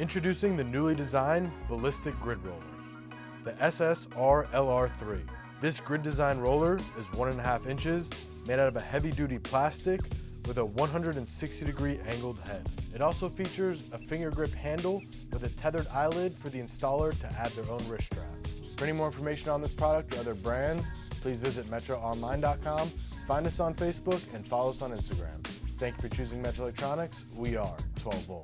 Introducing the newly designed Ballistic Grid Roller, the SSR-LR3. This grid design roller is one and a half inches, made out of a heavy duty plastic with a 160 degree angled head. It also features a finger grip handle with a tethered eyelet for the installer to add their own wrist strap. For any more information on this product or other brands, please visit metraonline.com, find us on Facebook, and follow us on Instagram. Thank you for choosing Metra Electronics. We are 12 Volt.